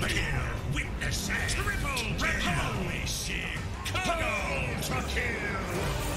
Double kill! Witness Triple kill! Repel! Chicago to kill!